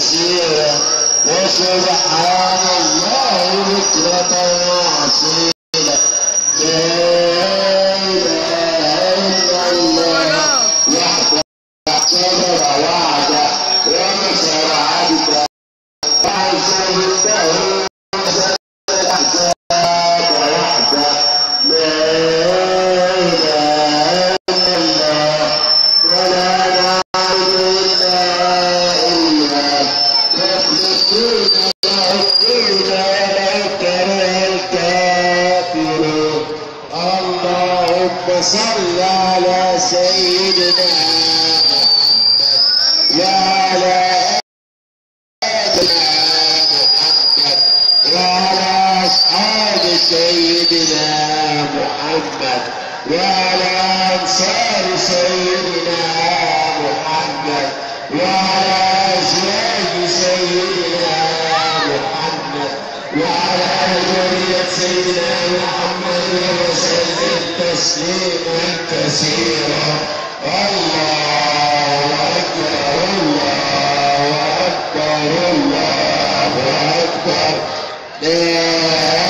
كثيرا وسبحان الله بكرة وعصيرا اللهم صل على سيدنا محمد وعلى وعلى أصحاب سيدنا محمد وعلى أنصار سيدنا محمد وعلى Yeah.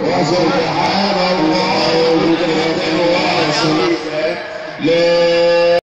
وسبحان الله وحده لا شريك له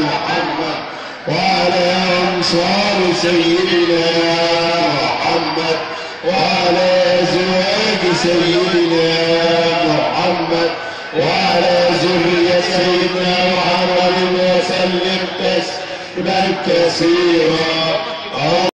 محمد وعلى أنصار سيدنا محمد وعلى أزواج سيدنا محمد وعلى ذرية سيدنا محمد وسلم تسليما كثيرا.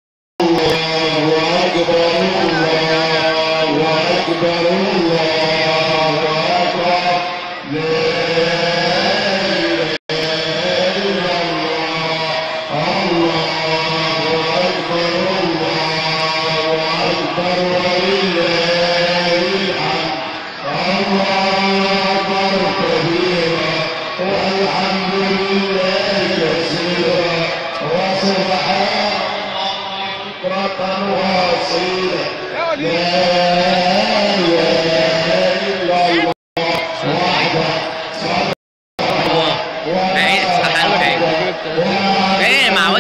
شكرة واصيلة لا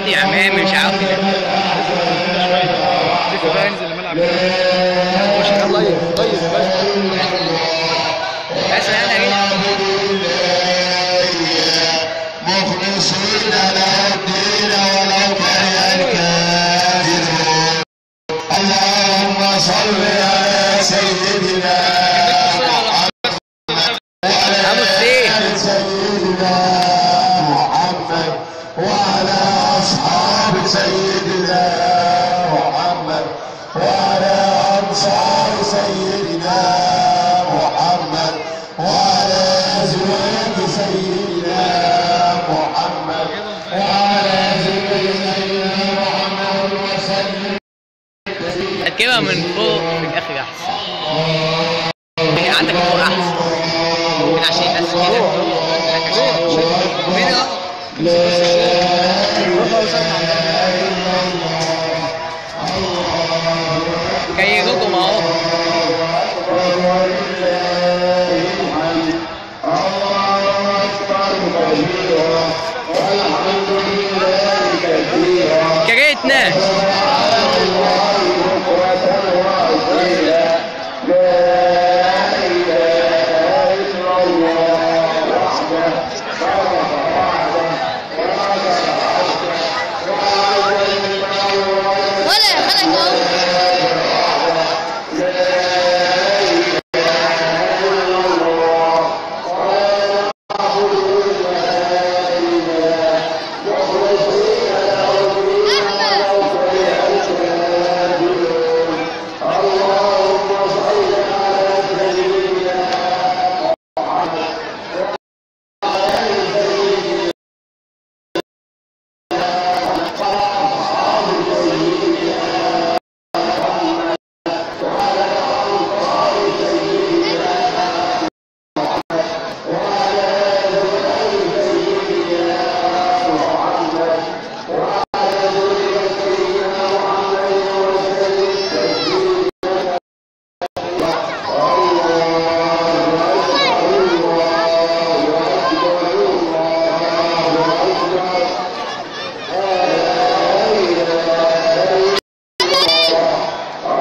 يا عمام من فوق في الآخر احسن هي عندك من فوق احسن ممكن عشان يبقى كده هنا كيدكم أهو. كريتنا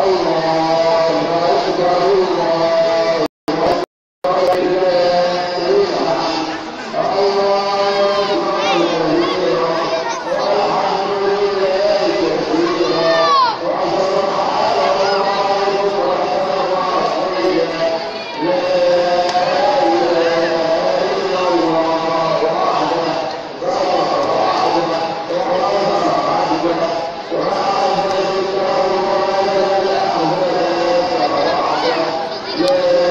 Allah. لا